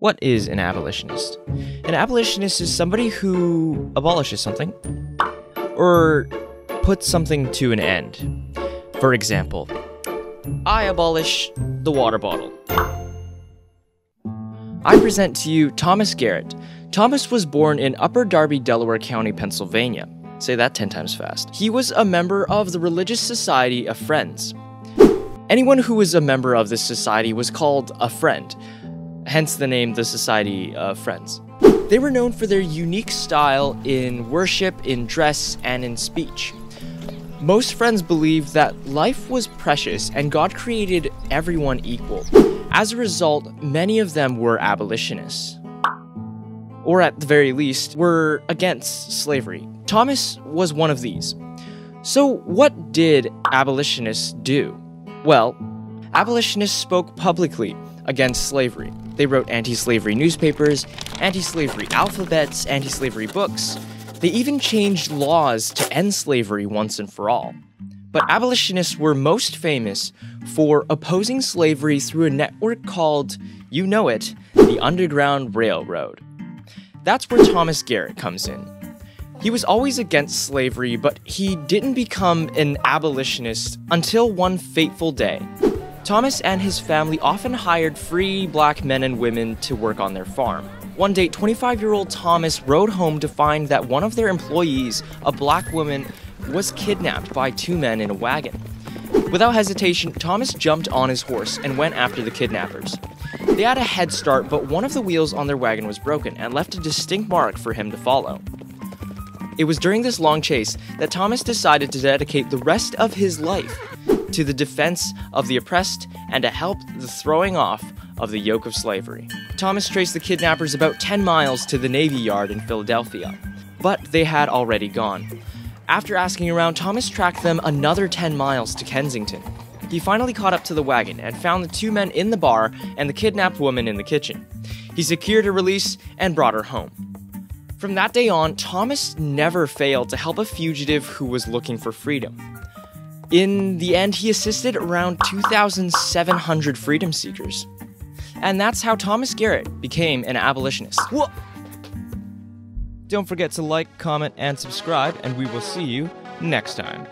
What is an abolitionist? An abolitionist is somebody who abolishes something or puts something to an end. For example, I abolish the water bottle. I present to you Thomas Garrett. Thomas was born in Upper Darby, Delaware County, Pennsylvania. Say that 10 times fast. He was a member of the Religious Society of Friends. Anyone who was a member of this society was called a friend, hence the name the Society of Friends. They were known for their unique style in worship, in dress, and in speech. Most friends believed that life was precious and God created everyone equal. As a result, many of them were abolitionists. Or at the very least, were against slavery. Thomas was one of these. So, what did abolitionists do? Well, abolitionists spoke publicly against slavery. They wrote anti slavery newspapers, anti slavery alphabets, anti slavery books. They even changed laws to end slavery once and for all. But abolitionists were most famous for opposing slavery through a network called, you know it, the Underground Railroad. That's where Thomas Garrett comes in. He was always against slavery, but he didn't become an abolitionist until one fateful day. Thomas and his family often hired free black men and women to work on their farm. One day, 25 year old Thomas rode home to find that one of their employees, a black woman, was kidnapped by two men in a wagon. Without hesitation, Thomas jumped on his horse and went after the kidnappers. They had a head start, but one of the wheels on their wagon was broken and left a distinct mark for him to follow. It was during this long chase that Thomas decided to dedicate the rest of his life to the defense of the oppressed and to help the throwing off of the yoke of slavery. Thomas traced the kidnappers about 10 miles to the Navy Yard in Philadelphia, but they had already gone. After asking around, Thomas tracked them another 10 miles to Kensington. He finally caught up to the wagon and found the two men in the bar and the kidnapped woman in the kitchen. He secured her release and brought her home. From that day on, Thomas never failed to help a fugitive who was looking for freedom. In the end, he assisted around 2,700 freedom seekers. And that's how Thomas Garrett became an abolitionist. Whoa! Don't forget to like, comment, and subscribe, and we will see you next time.